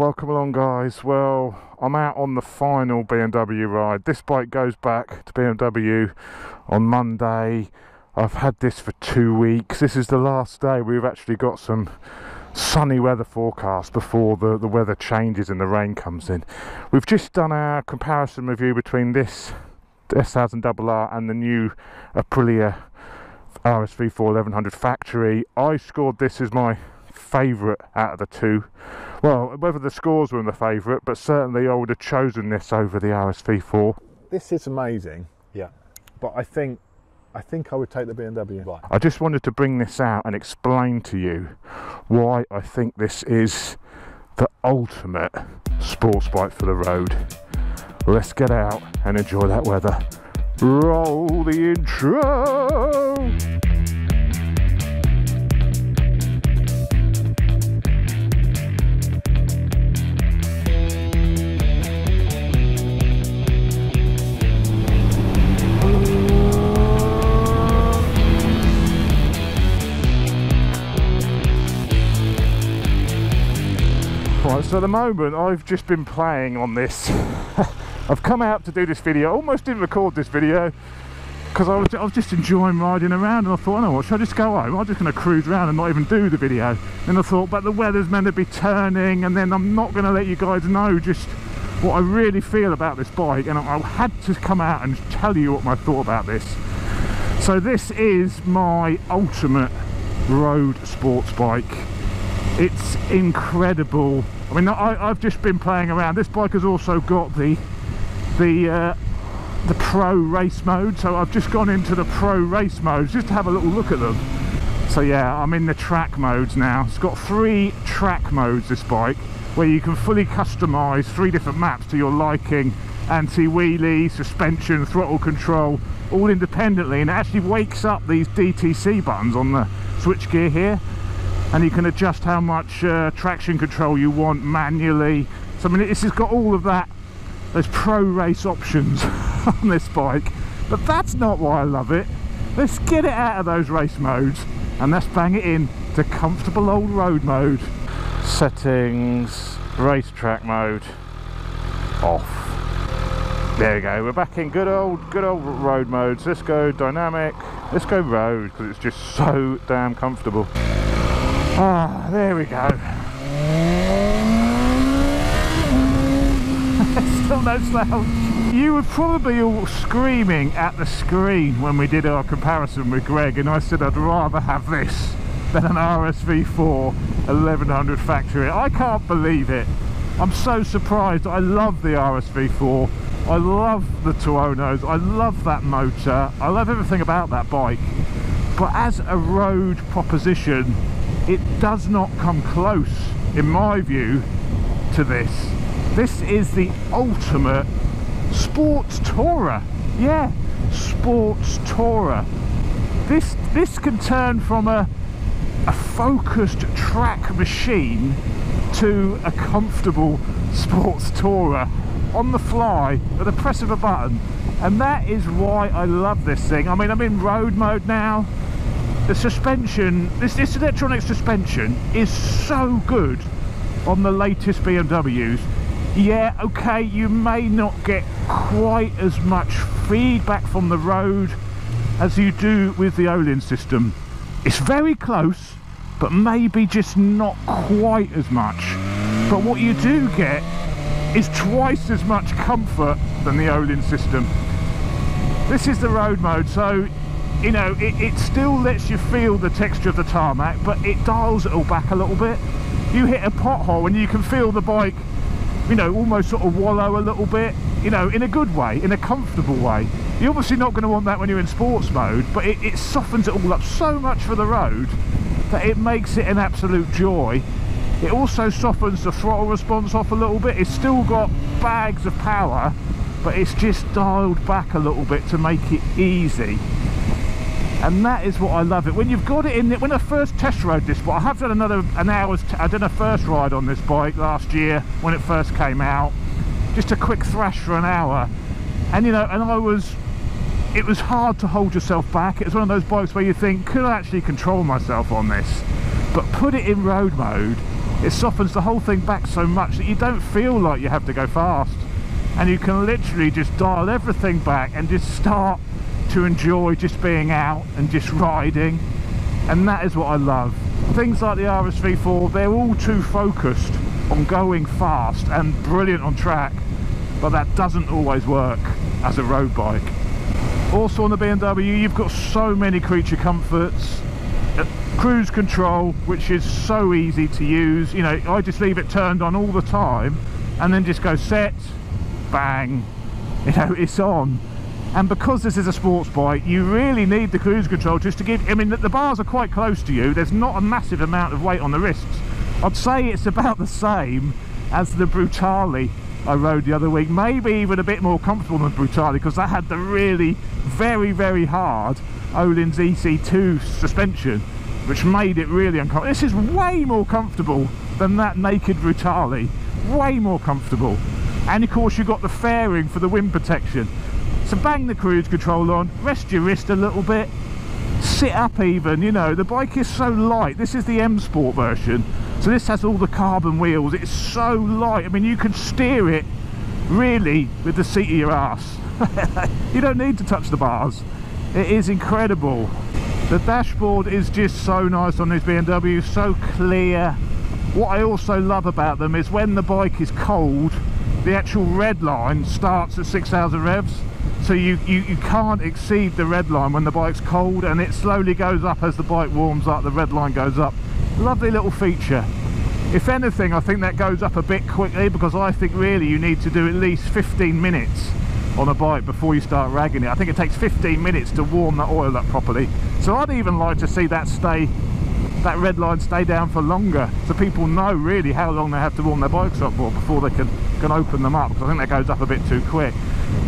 welcome along guys. Well, I'm out on the final BMW ride. This bike goes back to BMW on Monday. I've had this for two weeks. This is the last day we've actually got some sunny weather forecast before the, the weather changes and the rain comes in. We've just done our comparison review between this S1000RR and the new Aprilia RSV4 1100 factory. I scored this as my favourite out of the two. Well, whether the scores were in the favourite, but certainly I would have chosen this over the RSV4. This is amazing, Yeah. but I think I think I would take the BMW. Right. I just wanted to bring this out and explain to you why I think this is the ultimate sports bike for the road. Let's get out and enjoy that weather. Roll the intro! So at the moment I've just been playing on this. I've come out to do this video, almost didn't record this video because I was, I was just enjoying riding around and I thought, I know what, should I just go home? I'm just going to cruise around and not even do the video. And I thought, but the weather's meant to be turning and then I'm not going to let you guys know just what I really feel about this bike and I, I had to come out and tell you what my thought about this. So this is my ultimate road sports bike it's incredible. I mean I, i've just been playing around. This bike has also got the the uh, the pro race mode. So i've just gone into the pro race modes just to have a little look at them. So yeah i'm in the track modes now. It's got three track modes this bike where you can fully customize three different maps to your liking anti-wheelie suspension throttle control all independently. And it actually wakes up these dtc buttons on the switchgear here and you can adjust how much uh, traction control you want manually. So I mean this has got all of that those pro race options on this bike. But that's not why I love it. Let's get it out of those race modes and let's bang it in to comfortable old road mode. Settings racetrack mode off. There we go. We're back in good old good old road modes. Let's go dynamic. Let's go road because it's just so damn comfortable Ah, there we go. Still no slouch. You were probably all screaming at the screen when we did our comparison with Greg and I said I'd rather have this than an RSV4 1100 factory. I can't believe it. I'm so surprised. I love the RSV4. I love the Tuonos. I love that motor. I love everything about that bike. But as a road proposition, it does not come close in my view to this. This is the ultimate sports tourer. Yeah sports tourer. This this can turn from a a focused track machine to a comfortable sports tourer on the fly at the press of a button. And that is why I love this thing. I mean I'm in road mode now the suspension this, this electronic suspension is so good on the latest BMWs yeah okay you may not get quite as much feedback from the road as you do with the Öhlins system. It's very close but maybe just not quite as much. But what you do get is twice as much comfort than the Öhlins system. This is the road mode so you know, it, it still lets you feel the texture of the tarmac, but it dials it all back a little bit. You hit a pothole and you can feel the bike, you know, almost sort of wallow a little bit, you know, in a good way, in a comfortable way. You're obviously not going to want that when you're in sports mode, but it, it softens it all up so much for the road that it makes it an absolute joy. It also softens the throttle response off a little bit. It's still got bags of power, but it's just dialed back a little bit to make it easy and that is what I love it. When you've got it in it when I first test rode this bike I have done another an hour's I did a first ride on this bike last year when it first came out. Just a quick thrash for an hour. And you know and I was it was hard to hold yourself back. It was one of those bikes where you think could I actually control myself on this? But put it in road mode it softens the whole thing back so much that you don't feel like you have to go fast. And you can literally just dial everything back and just start to enjoy just being out and just riding. And that is what I love. Things like the RSV4 they're all too focused on going fast and brilliant on track but that doesn't always work as a road bike. Also on the BMW you've got so many creature comforts uh, cruise control which is so easy to use. You know I just leave it turned on all the time and then just go set bang you know it's on and because this is a sports bike you really need the cruise control just to give I mean the bars are quite close to you. There's not a massive amount of weight on the wrists. I'd say it's about the same as the Brutale I rode the other week. Maybe even a bit more comfortable than Brutale because that had the really very very hard Öhlins EC2 suspension which made it really uncomfortable this is way more comfortable than that naked Brutale way more comfortable. And of course you've got the fairing for the wind protection so bang the cruise control on rest your wrist a little bit sit up even you know the bike is so light. This is the M Sport version. So this has all the carbon wheels. It's so light. I mean you can steer it really with the seat of your ass. You don't need to touch the bars. It is incredible. The dashboard is just so nice on this BMW so clear. What I also love about them is when the bike is cold the actual red line starts at 6,000 revs so you, you, you can't exceed the red line when the bike's cold and it slowly goes up as the bike warms up the red line goes up. Lovely little feature. If anything I think that goes up a bit quickly because I think really you need to do at least 15 minutes on a bike before you start ragging it. I think it takes 15 minutes to warm the oil up properly. So I'd even like to see that stay that red line stay down for longer so people know really how long they have to warm their bikes up for before they can can open them up because I think that goes up a bit too quick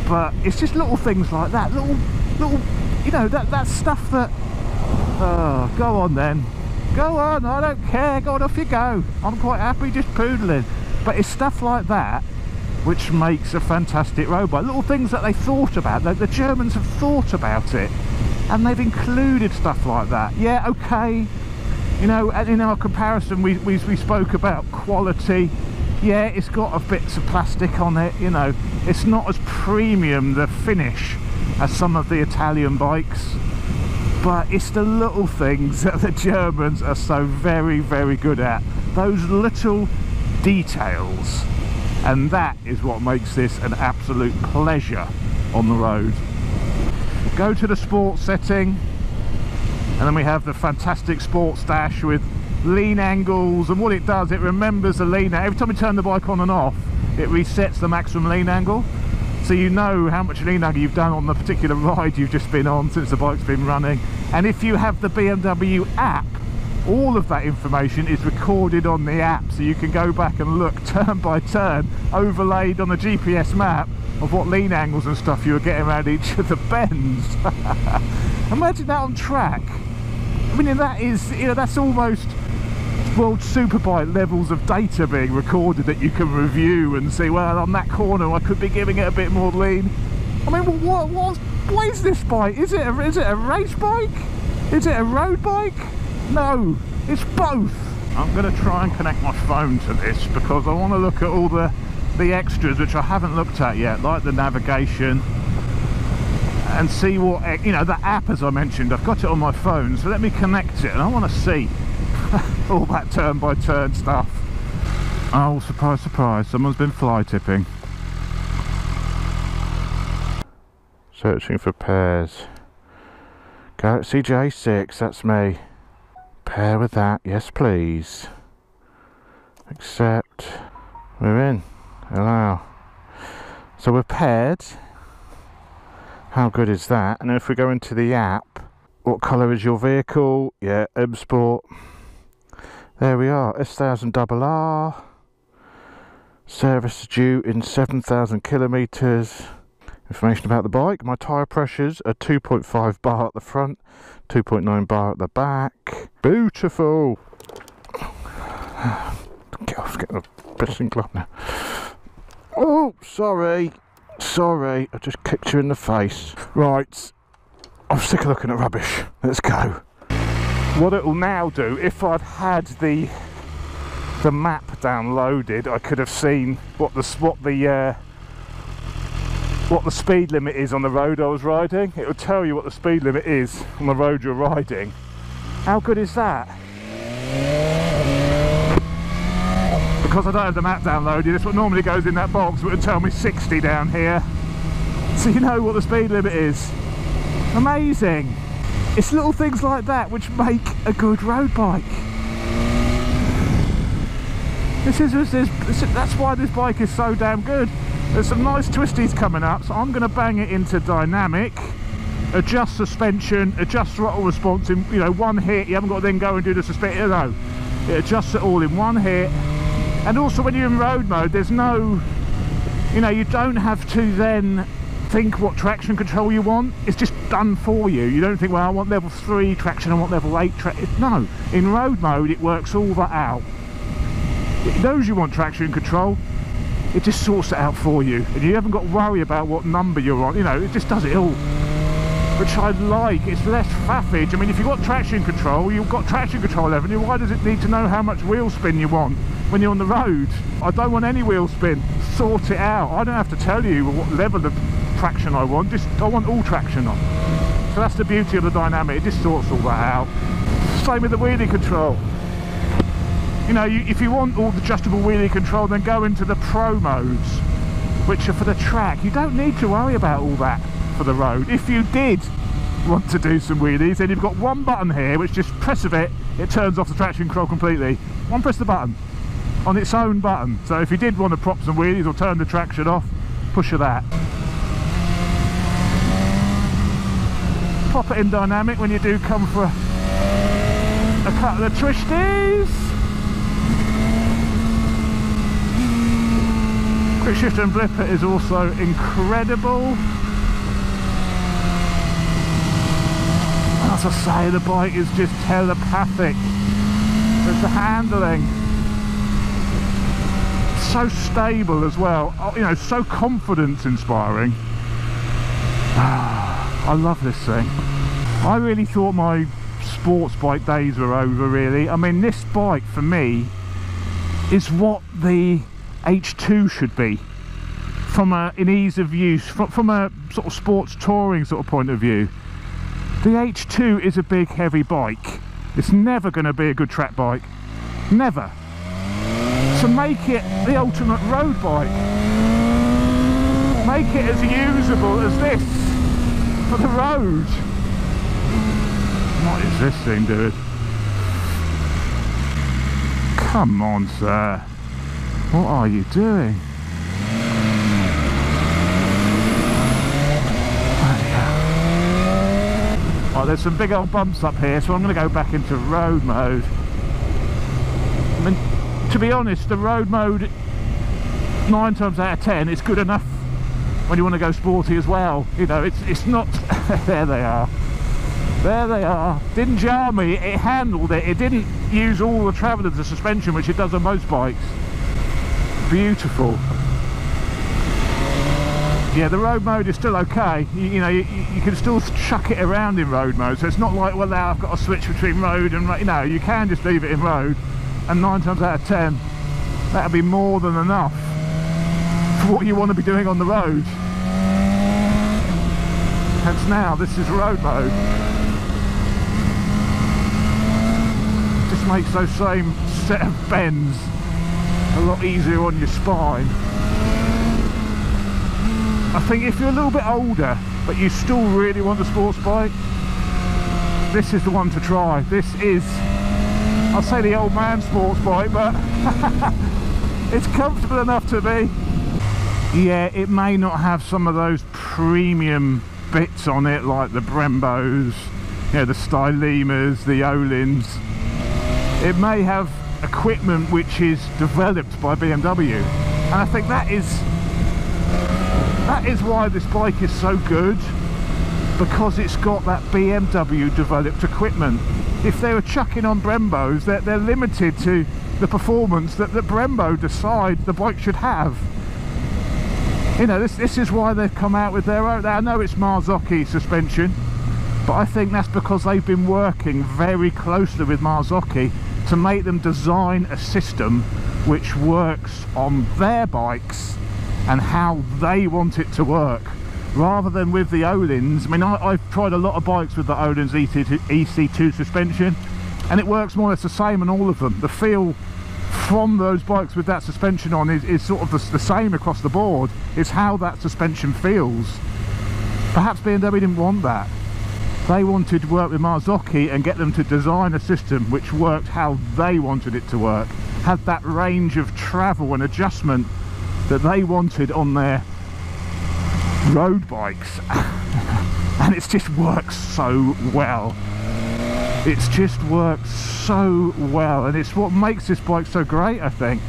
but it's just little things like that little little you know that that stuff that oh go on then. Go on I don't care go on off you go. I'm quite happy just poodling. But it's stuff like that which makes a fantastic robot. Little things that they thought about that the Germans have thought about it and they've included stuff like that. Yeah okay. You know and in our comparison we, we, we spoke about quality yeah it's got a bits of plastic on it you know. It's not as premium the finish as some of the Italian bikes but it's the little things that the Germans are so very very good at. Those little details. And that is what makes this an absolute pleasure on the road. Go to the sports setting and then we have the fantastic sports dash with lean angles and what it does it remembers the lean every time you turn the bike on and off it resets the maximum lean angle. So you know how much lean angle you've done on the particular ride you've just been on since the bike's been running. And if you have the BMW app all of that information is recorded on the app so you can go back and look turn by turn overlaid on the GPS map of what lean angles and stuff you were getting around each of the bends. Imagine that on track. I mean, that is, you know, that's almost world superbike levels of data being recorded that you can review and see, well, on that corner I could be giving it a bit more lean. I mean, what, what, what is this bike? Is it, a, is it a race bike? Is it a road bike? No, it's both. I'm going to try and connect my phone to this because I want to look at all the, the extras which I haven't looked at yet, like the navigation, and see what you know the app as I mentioned I've got it on my phone so let me connect it and I want to see all that turn by turn stuff. Oh surprise surprise. Someone's been fly tipping. Searching for pairs Galaxy J6 that's me. Pair with that yes please. Accept. We're in. Allow so we're paired. How good is that? And if we go into the app, what colour is your vehicle? Yeah, M Sport. There we are, S1000RR. Service due in 7,000 kilometres. Information about the bike. My tyre pressures are 2.5 bar at the front, 2.9 bar at the back. Beautiful. Get off, get the pissing glove now. Oh, sorry. Sorry, I just kicked you in the face. Right, I'm sick of looking at rubbish. Let's go. What it'll now do, if I'd had the the map downloaded, I could have seen what the what the uh, what the speed limit is on the road I was riding. It would tell you what the speed limit is on the road you're riding. How good is that? Because I don't have the map downloaded, this what normally goes in that box, it would tell me 60 down here. So you know what the speed limit is. Amazing. It's little things like that which make a good road bike. This is, this is, this is that's why this bike is so damn good. There's some nice twisties coming up, so I'm going to bang it into dynamic, adjust suspension, adjust throttle response in you know one hit. You haven't got to then go and do the suspension. No, it adjusts it all in one hit. And also when you're in road mode, there's no, you know, you don't have to then think what traction control you want. It's just done for you. You don't think, well, I want level three traction, I want level eight traction. No, in road mode, it works all that out. It knows you want traction control. It just sorts it out for you. And you haven't got to worry about what number you're on. You know it just does it all. Which I like. It's less faffage. I mean if you've got traction control you've got traction control level why does it need to know how much wheel spin you want when you're on the road? I don't want any wheel spin. Sort it out. I don't have to tell you what level of traction I want just I want all traction on so that's the beauty of the dynamic it just sorts all that out same with the wheelie control you know, you, if you want all the adjustable wheelie control, then go into the Pro modes, which are for the track. You don't need to worry about all that for the road. If you did want to do some wheelies, then you've got one button here, which just press of it, it turns off the traction control completely. One press the button on its own button. So if you did want to prop some wheelies or turn the traction off, push of that. Pop it in dynamic when you do come for a couple of twisties. Quick shift and blipper is also incredible. As I say, the bike is just telepathic. There's the handling. So stable as well. Oh, you know, so confidence inspiring. Ah. I love this thing. I really thought my sports bike days were over really. I mean this bike for me is what the H2 should be. From a, in ease of use from, from a sort of sports touring sort of point of view. The H2 is a big heavy bike. It's never going to be a good track bike. Never. So make it the ultimate road bike. Make it as usable as this the road what is this thing doing come on sir what are you doing? Oh, there's some big old bumps up here, so I'm going to go back into road mode. I mean, to be honest, the road mode, nine times out of ten, is good enough when you want to go sporty as well. You know, it's it's not. there they are. There they are. Didn't jar me. It handled it. It didn't use all the travel of the suspension, which it does on most bikes beautiful. Yeah, the road mode is still okay. You, you know, you, you, can still chuck it around in road mode. So it's not like, well, now I've got to switch between road and, you know, you can just leave it in road. And nine times out of 10, that'll be more than enough for what you want to be doing on the road. Hence now, this is road mode. Just makes those same set of bends a lot easier on your spine. I think if you're a little bit older but you still really want a sports bike this is the one to try this is I'll say the old man sports bike but it's comfortable enough to be yeah it may not have some of those premium bits on it like the Brembos you know the Stylemas the Öhlins it may have equipment which is developed by BMW and I think that is that is why this bike is so good because it's got that BMW developed equipment. If they were chucking on Brembos they're, they're limited to the performance that the Brembo decide the bike should have you know this this is why they've come out with their own I know it's Marzocchi suspension but I think that's because they've been working very closely with Marzocchi to make them design a system which works on their bikes and how they want it to work rather than with the Öhlins I mean, I, have tried a lot of bikes with the Öhlins EC2 suspension and it works more or less the same on all of them. The feel from those bikes with that suspension on is, is sort of the, the same across the board. It's how that suspension feels. Perhaps BMW didn't want that. They wanted to work with Marzocchi and get them to design a system which worked how they wanted it to work. Had that range of travel and adjustment that they wanted on their road bikes. and it's just works so well it's just worked so well and it's what makes this bike so great I think.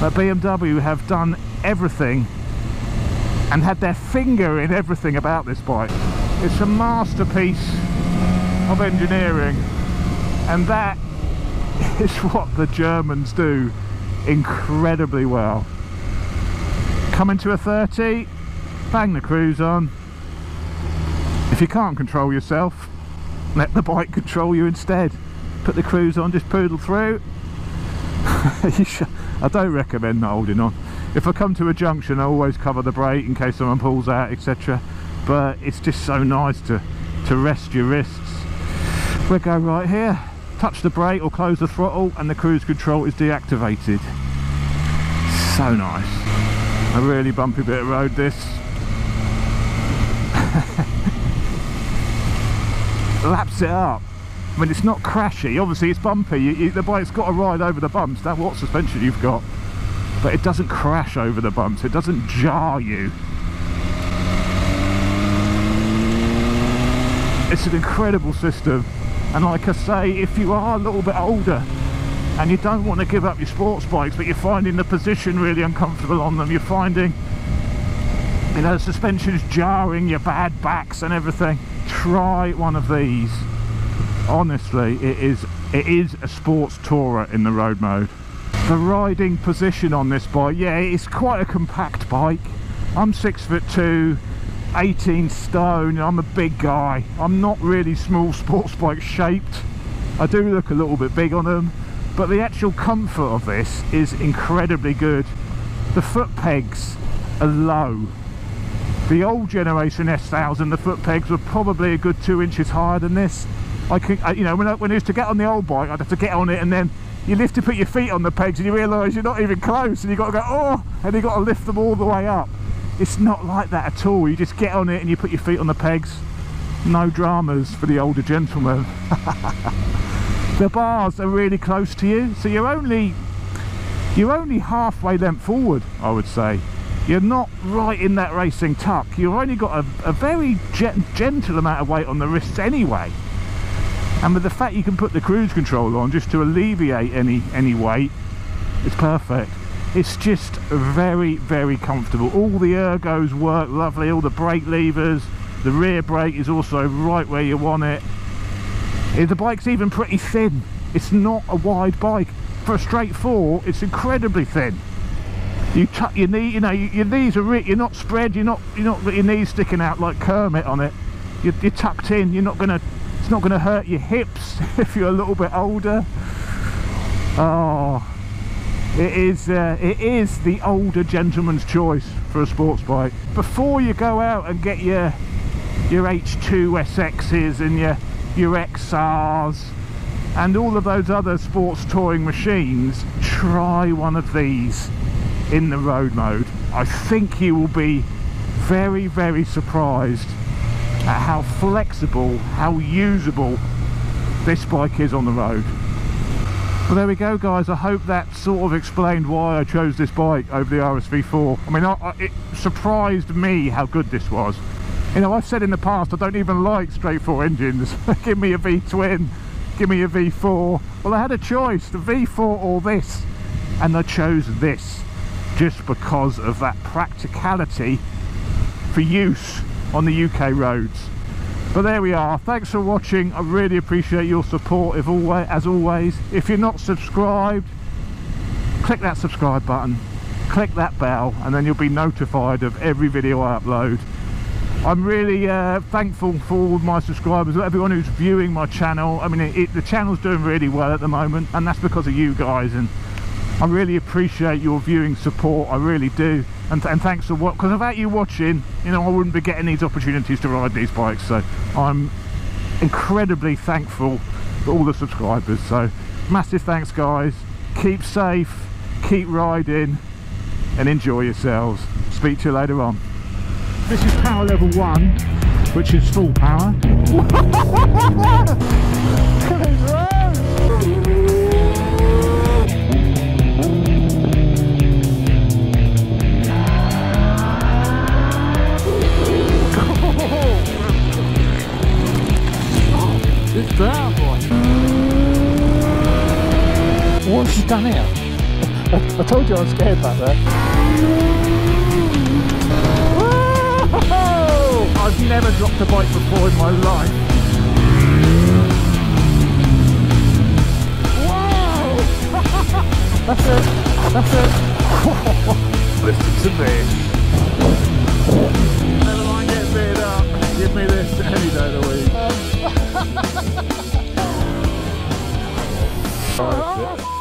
That BMW have done everything and had their finger in everything about this bike. It's a masterpiece of engineering and that is what the Germans do incredibly well. Coming to a 30 bang the cruise on. If you can't control yourself let the bike control you instead. Put the cruise on just poodle through. I don't recommend not holding on. If I come to a junction I always cover the brake in case someone pulls out etc but it's just so nice to to rest your wrists. We'll go right here. Touch the brake or close the throttle and the cruise control is deactivated. So nice. A really bumpy bit of road this laps it up. I mean, it's not crashy. Obviously, it's bumpy. You, you, the bike's got to ride over the bumps. That's what suspension you've got. But it doesn't crash over the bumps. It doesn't jar you. It's an incredible system. And like I say, if you are a little bit older and you don't want to give up your sports bikes, but you're finding the position really uncomfortable on them, you're finding, you know, suspension's jarring, your bad backs and everything, try one of these. Honestly it is it is a sports tourer in the road mode. The riding position on this bike yeah it's quite a compact bike. I'm six foot two 18 stone i'm a big guy. I'm not really small sports bike shaped. I do look a little bit big on them but the actual comfort of this is incredibly good. The foot pegs are low the old generation S1000, the foot pegs were probably a good two inches higher than this. I could, you know, when I, when I used to get on the old bike, I'd have to get on it and then you lift to put your feet on the pegs and you realise you're not even close and you've got to go, oh, and you've got to lift them all the way up. It's not like that at all. You just get on it and you put your feet on the pegs. No dramas for the older gentleman. the bars are really close to you, so you're only you're only halfway length forward, I would say you're not right in that racing tuck. You've only got a, a very gentle amount of weight on the wrists anyway. And with the fact you can put the cruise control on just to alleviate any any weight it's perfect. It's just very very comfortable. All the ergos work lovely. All the brake levers the rear brake is also right where you want it. The bike's even pretty thin. It's not a wide bike. For a straight four it's incredibly thin you tuck your knee you know your knees are you're not spread you're not you're not got your knees sticking out like Kermit on it. You're, you're tucked in you're not gonna it's not gonna hurt your hips if you're a little bit older. Oh it is uh, it is the older gentleman's choice for a sports bike. Before you go out and get your your H2 SXs and your your XRs and all of those other sports touring machines try one of these in the road mode. I think you will be very very surprised at how flexible how usable this bike is on the road. Well there we go guys. I hope that sort of explained why I chose this bike over the RSV4 I mean I, I, it surprised me how good this was. You know I've said in the past I don't even like straight four engines. Give me a V-twin. Give me a V4 well I had a choice the V4 or this and I chose this just because of that practicality for use on the UK roads but there we are thanks for watching I really appreciate your support if always, as always if you're not subscribed click that subscribe button click that bell and then you'll be notified of every video I upload I'm really uh, thankful for all my subscribers, everyone who's viewing my channel. I mean, it, it, the channel's doing really well at the moment, and that's because of you guys. And I really appreciate your viewing support. I really do. And, and thanks for what, because without you watching, you know, I wouldn't be getting these opportunities to ride these bikes. So I'm incredibly thankful for all the subscribers. So massive thanks, guys. Keep safe, keep riding, and enjoy yourselves. Speak to you later on. This is power level one, which is full power. Boy. What's she done here? I, told you I was scared back there. I've never dropped a bike before in my life. Whoa! That's it. That's it. Listen to this. Never mind getting beat up. Give me this any day of the week. Oh,